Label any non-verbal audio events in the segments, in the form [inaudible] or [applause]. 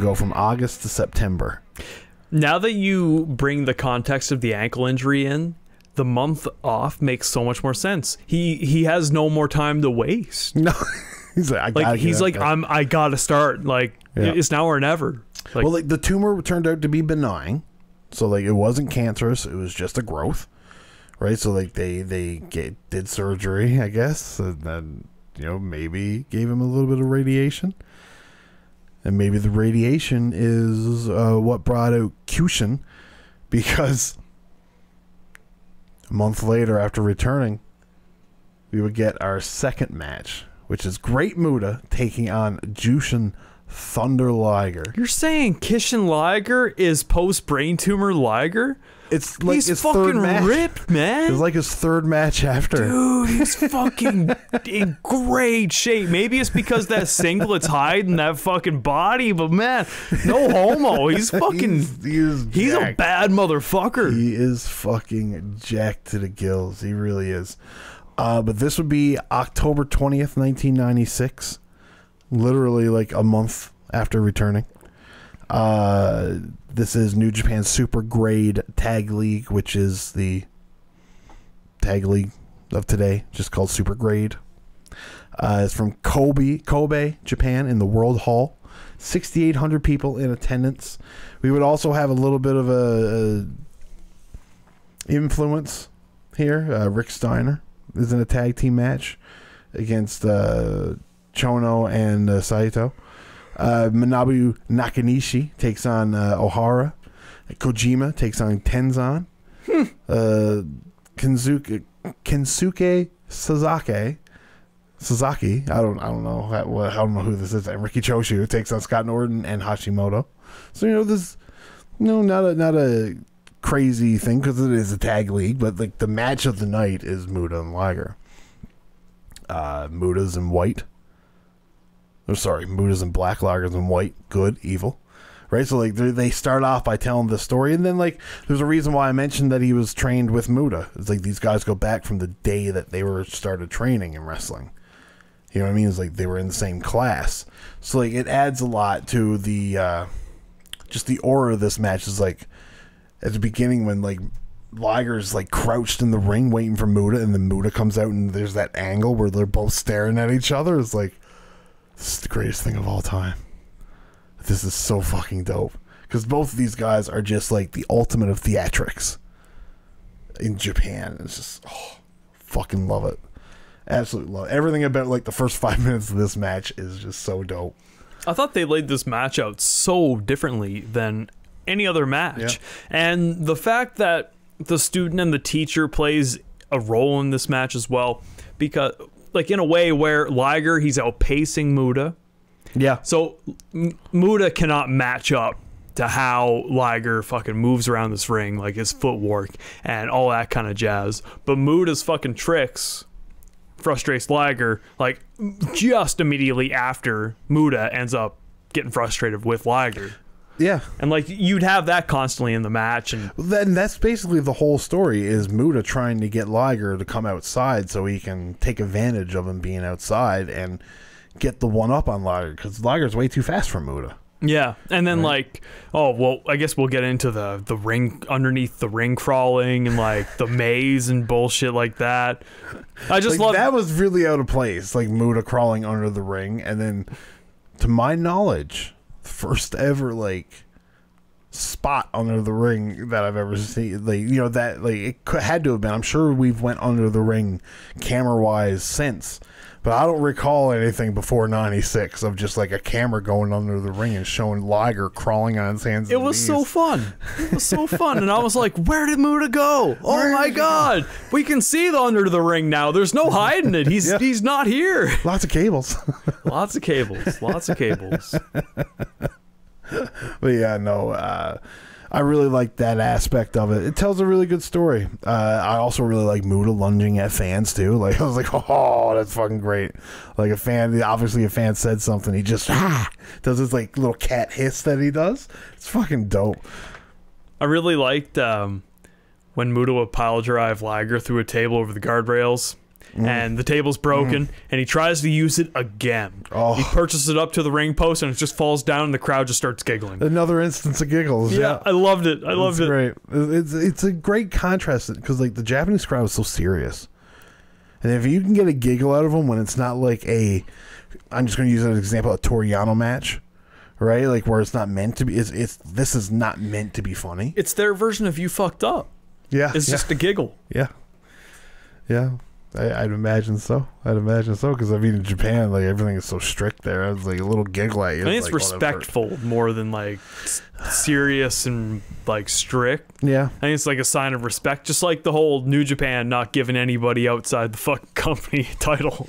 would go from August to September. Now that you bring the context of the ankle injury in, the month off makes so much more sense. He he has no more time to waste. No, [laughs] he's like, I gotta Like he's like. I'm I gotta start. Like Yeah. it's now or never. Like, well, like the tumor turned out to be benign, so like it wasn't cancerous. It was just a growth, right? So like they they get, did surgery, I guess, and then you know maybe gave him a little bit of radiation, and maybe the radiation is uh, what brought out Kushin, because a month later after returning, we would get our second match, which is Great Muta taking on Jushin Thunder Liger. you're saying Kishin Liger is post brain tumor Liger? It's like he's his fucking third match. ripped, man. It's like his third match after. Dude, he's [laughs] fucking in great shape. Maybe it's because that singlet's hiding that fucking body, but man, no homo. He's [laughs] fucking. He's, he is He's a bad motherfucker. He is fucking jacked to the gills. He really is. Uh, but this would be October 20th, 1996. Literally like a month after returning. Uh, this is New Japan Super Grade Tag League, which is the tag league of today, just called Super Grade. Uh, it's from Kobe, Kobe, Japan, in the World Hall. 6,800 people in attendance. We would also have a little bit of a, a influence here. Uh, Rick Steiner is in a tag team match against uh, Chono and uh, Saito. Uh, Manabu Nakanishi takes on uh, Ohara. Kojima takes on Tenzan. Uh, Kensuke, Kensuke Sasaki. Sasaki, I don't, I don't know, how, I don't know who this is. And Riki Choshu takes on Scott Norton and Hashimoto. So you know, this, no, not a, not a crazy thing because it is a tag league, but like the match of the night is Muta and Liger. Uh, Muta's in white. Oh, sorry, in black, Liger's in white. Good, evil. Right, so like they they start off by telling the story, and then like there's a reason why I mentioned that he was trained with Muta. It's like these guys go back from the day that they were started training in wrestling. You know what I mean? It's like they were in the same class, so like it adds a lot to the uh, just the aura of this match. Is like at the beginning when like Liger's like crouched in the ring waiting for Muta, and then Muta comes out, and there's that angle where they're both staring at each other. It's like this is the greatest thing of all time. This is so fucking dope because both of these guys are just like the ultimate of theatrics in Japan. It's just oh, fucking love it. Absolutely love it. everything about like the first [laughs] five minutes of this match is just so dope. I thought they laid this match out so differently than any other match. Yeah. And the fact that the student and the teacher plays a role in this match as well, because, like, in a way where Liger, he's outpacing Muta. Yeah, So M- Muta cannot match up to how Liger fucking moves around this ring, like his footwork and all that kind of jazz. But Muta's fucking tricks frustrates Liger, like just immediately after Muta ends up getting frustrated with Liger. Yeah. And like you'd have that constantly in the match and Then that's basically the whole story is Muta trying to get Liger to come outside so he can take advantage of him being outside and get the one up on Liger because Liger's way too fast for Muta. Yeah, and then like, oh well, I guess we'll get into the the ring underneath the ring crawling and like the maze and bullshit like that. I just like, love that was really out of place. Like Muta crawling under the ring, and then, to my knowledge, first ever like spot under the ring that I've ever seen. Like you know that like it could, had to have been. I'm sure we've went under the ring camera wise since. But I don't recall anything before '96 of just like a camera going under the ring and showing Liger crawling on his hands. It was knees. so fun. It was so fun, and I was like, "Where did Muta go? Oh [laughs] Where my he go?" god, we can see the under the ring now. There's no hiding it. He's [laughs] Yeah. he's not here. lots of cables. [laughs] Lots of cables. Lots of cables. [laughs] But yeah, no, uh, I really like that aspect of it. It tells a really good story. Uh, I also really like Muta lunging at fans too. Like [laughs] I was like, oh, that's fucking great. Like a fan, obviously a fan said something. He just [laughs] ah, does this like little cat hiss that he does. It's fucking dope. I really liked um, when Muta would pile drive Liger through a table over the guardrails, and the table's broken, mm. and he tries to use it again. Oh. He purchases it up to the ring post, and it just falls down, and the crowd just starts giggling. Another instance of giggles. yeah, Yeah, I loved it. I loved it's it. great. It's it's a great contrast because like the Japanese crowd is so serious, and if you can get a giggle out of them when it's not like a, I'm just going to use an example, a Toru Yano match, right? Like where it's not meant to be. It's it's this is not meant to be funny. It's their version of you fucked up. Yeah, It's yeah, just a giggle. yeah, yeah. I, I'd imagine so. I'd imagine so because I mean in Japan, like everything is so strict there. It's like a little giggle at you. I think it's like, respectful more than like serious and like strict. Yeah, I think it's like a sign of respect, just like the whole New Japan not giving anybody outside the fucking [laughs] company title.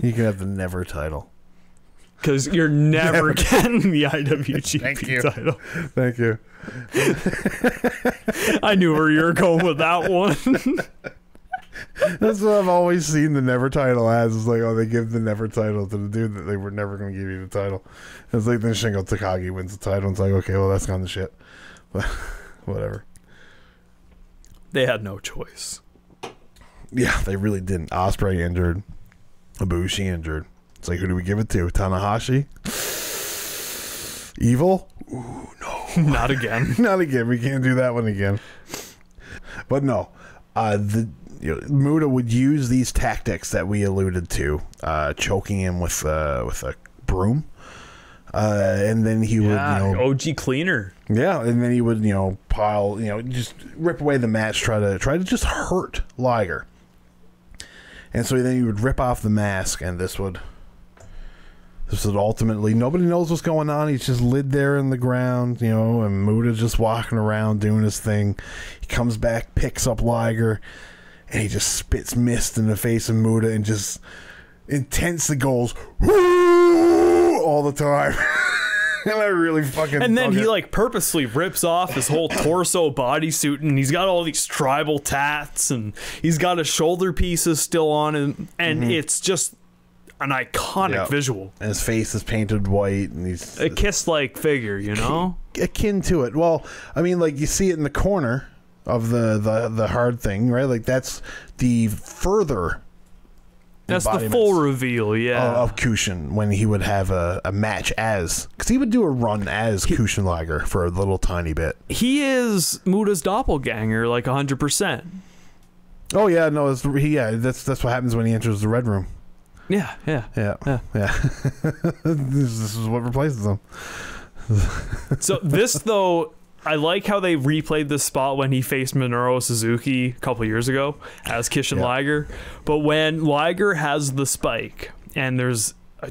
you can have the never title. Because you're never getting the IWGP [laughs] Thank title. Thank you. [laughs] I knew where you were going with that one. That's what I've always seen the never title as. It's like, oh, they give the never title to the dude that they were never going to give you the title. It's like then Shingo Takagi wins the title. And it's like, okay, well, that's gone to shit. But [laughs] whatever. they had no choice. Yeah, they really didn't. Ospreay injured. Ibushi injured. It's like, who do we give it to? Tanahashi? [sighs] Evil? Ooh, no. [laughs] Not again. [laughs] Not again. We can't do that one again. But no, uh, the you know, Muta would use these tactics that we alluded to, uh, choking him with uh, with a broom, uh, and then he would Yeah, you know OG cleaner. yeah, and then he would you know pile you know just rip away the match, try to try to just hurt Liger, and so then he would rip off the mask, and this would. This would ultimately nobody knows what's going on. He's just lid there in the ground, you know, and Muta's just walking around doing his thing. He comes back, picks up Liger, and he just spits mist in the face of Muta and just intensely goes [laughs] all the time. [laughs] and I really fucking And then he it. like purposely rips off his whole torso bodysuit and he's got all these tribal tats and he's got his shoulder pieces still on and and it's just an iconic Mm-hmm. Visual. and his face is painted white and he's A kiss like figure, you know? akin to it. Well, I mean, like you see it in the corner of the the the hard thing, right? Like that's the further That's the full reveal, yeah. of, of Kushin when he would have a, a match as because he would do a run as Kushin Liger for a little tiny bit. he is Muta's doppelganger, like 100%. Oh yeah, no, it's, he, yeah, that's that's what happens when he enters the red room. Yeah, yeah. Yeah, Yeah. yeah. [laughs] this, this is what replaces him. So this though, I like how they replayed this spot when he faced Minoru Suzuki a couple years ago as Kishin Yeah. Liger. But when Liger has the spike and there's a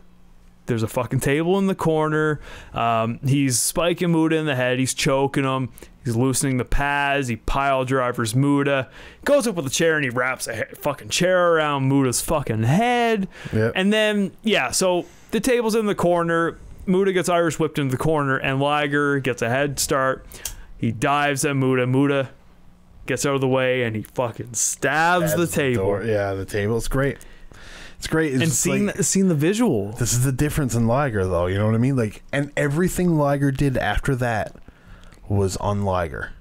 there's a fucking table in the corner, um, he's spiking Muta in the head, he's choking him, he's loosening the pads, he pile drivers Muta, goes up with a chair and he wraps a fucking chair around Muta's fucking head. Yeah, And then, yeah, so the table's in the corner. Muta gets Irish whipped into the corner, and Liger gets a head start. He dives at Muta. Muta gets out of the way, and he fucking stabs the table. Yeah, the table. It's great. It's great. It's and seeing, like- the, seeing the visual. This is the difference in Liger, though. You know what I mean? Like, and everything Liger did after that was on Liger.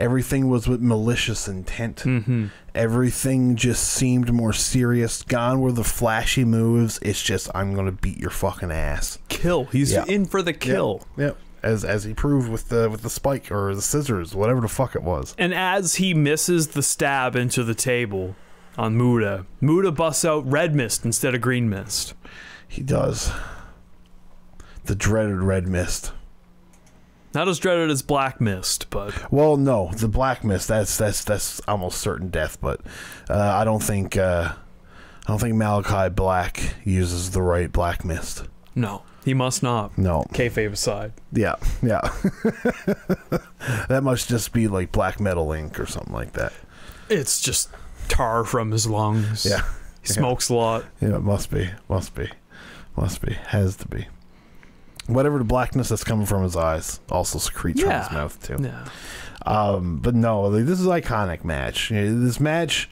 Everything was with malicious intent. Mm-hmm. Everything just seemed more serious. Gone were the flashy moves. It's just I'm gonna beat your fucking ass. Kill. He's Yeah. in for the kill. Yep. As as he proved with the with the spike or the scissors, whatever the fuck it was. And as he misses the stab into the table on Muta, Muta busts out red mist instead of green mist. He does. The dreaded red mist. Not as dreaded as black mist, but Well, no, the black mist. That's that's that's almost certain death. But uh, I don't think uh, I don't think Malachi Black uses the right black mist. no, he must not. No. Kayfabe aside. Yeah, yeah. [laughs] that must just be like black metal ink or something like that. It's just tar from his lungs. Yeah, He smokes a lot. yeah. It must be, must be, must be, has to be. Whatever the blackness that's coming from his eyes also secretes from his mouth too. Yeah. Um, but no, like, this is an iconic match. You know, This match,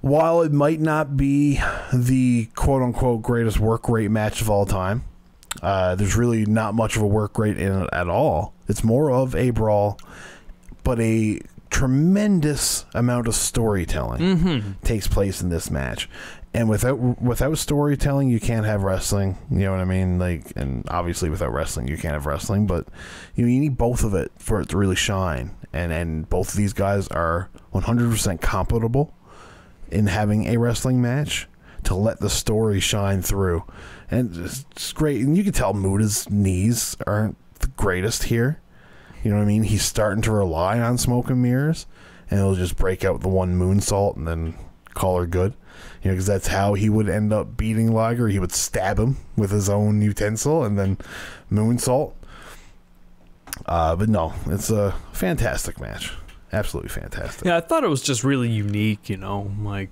while it might not be the quote unquote greatest work rate match of all time, uh, there's really not much of a work rate in it at all. It's more of a brawl, but a tremendous amount of storytelling Mm-hmm. takes place in this match. And without without storytelling, you can't have wrestling. You know what I mean? Like, and obviously, without wrestling, you can't have wrestling. But you know, you need both of it for it to really shine. And and both of these guys are 100% compatible in having a wrestling match to let the story shine through. And it's, it's great. And you can tell Muta's knees aren't the greatest here. You know what I mean? He's starting to rely on smoke and mirrors, and he'll just break out the one moonsault and then call her good. You know, because that's how he would end up beating Liger. He would stab him with his own utensil and then moonsault. Uh, but no, it's a fantastic match. Absolutely fantastic. Yeah, I thought it was just really unique, you know, like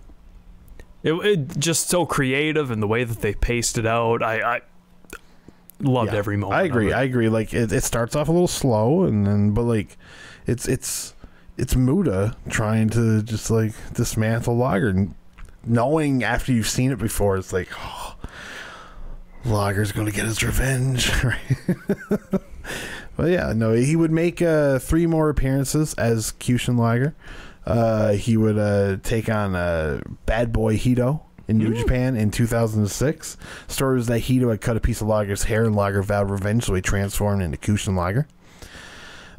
it, it just so creative and the way that they paced it out. I, I loved Yeah, every moment. I agree. I agree. Like it, it starts off a little slow, and then but like it's it's it's Muta trying to just like dismantle Lager, and knowing after you've seen it before, it's like oh, Lager's going to get his revenge. [laughs] But yeah, no, he would make uh, three more appearances as Cushion Lager. Uh, he would uh, take on uh, Bad Boy Hido in New Japan in 2006. Story was that Hido had cut a piece of Lager's hair and Lager vowed revenge, so he transformed into Cushion Lager.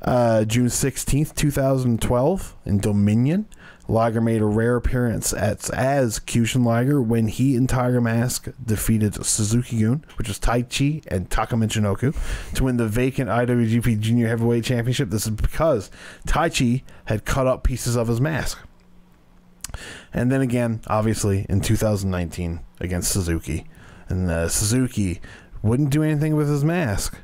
Uh, June 16th, 2012, in Dominion, Lager made a rare appearance as, as Cushion Lager when he and Tiger Mask defeated Suzuki Gun, which was Taichi and Taka Michinoku, to win the vacant IWGP Junior Heavyweight Championship. This is because Taichi had cut up pieces of his mask. And then again, obviously, in 2019 against Suzuki. And uh, Suzuki wouldn't do anything with his mask.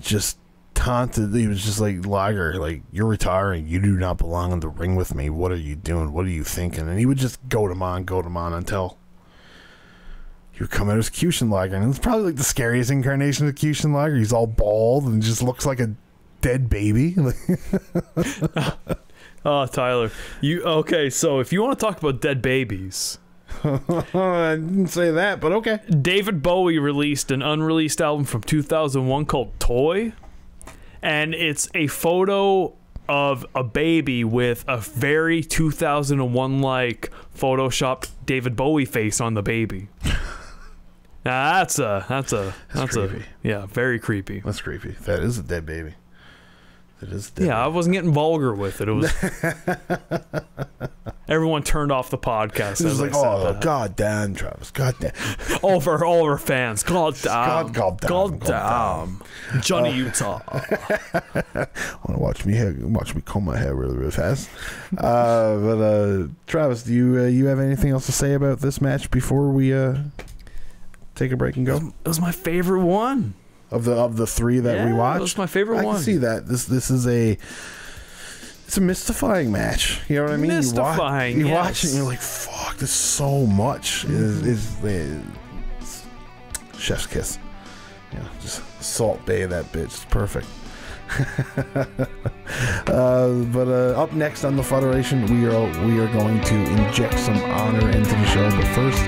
Just taunted. He was just like, Lager, like, you're retiring. You do not belong in the ring with me. What are you doing? What are you thinking? And he would just goad him on, goad him on until he would come out as Cushion Lager. And it's probably like the scariest incarnation of Cushion Lager. He's all bald and just looks like a dead baby. Oh, [laughs] Tyler, you okay? So if you want to talk about dead babies, [laughs] I didn't say that, but okay. David Bowie released an unreleased album from 2001 called Toy, and it's a photo of a baby with a very 2001 like photoshopped David Bowie face on the baby. now [laughs] that's a that's a that's, a creepy. yeah very creepy. That's creepy. That is a dead baby. That is dead Yeah, I wasn't getting vulgar with it. It was [laughs] everyone turned off the podcast. It was like, oh, that. god damn, Travis. God damn. [laughs] all of our all of our fans. God damn. God- God damn, God God damn. Johnny Utah. [laughs] want to watch me hair, watch me comb my hair really, really fast. uh, but uh, Travis, do you uh, you have anything else to say about this match before we uh, take a break and go? It was my favorite one. Of the of the three that we watched, was my favorite I one. I see that. This this is a it's a mystifying match. You know what I mean? Mystifying, You, wa- you yes. watch it and you're like, fuck, there's so much. Is is the chef's kiss? Know, just Salt Bae that bitch. It's perfect. [laughs] uh, but uh, up next on the Fuderation, we are we are going to inject some honor into the show. But first,